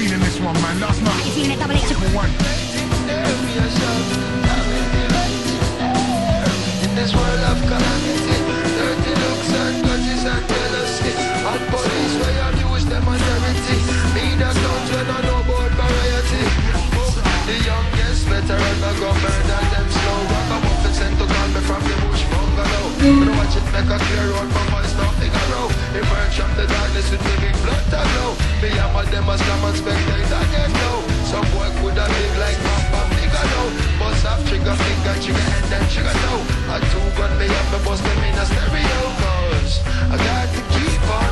feeling this one, man. Last night, took a one. In this world I've got them as common spectator, them know. Some boy could have big like Papa Figure, no. Bust off trigger, finger, trigger, and then trigger, no. I two gun me up and bust them in a stereo, cause I got to keep on.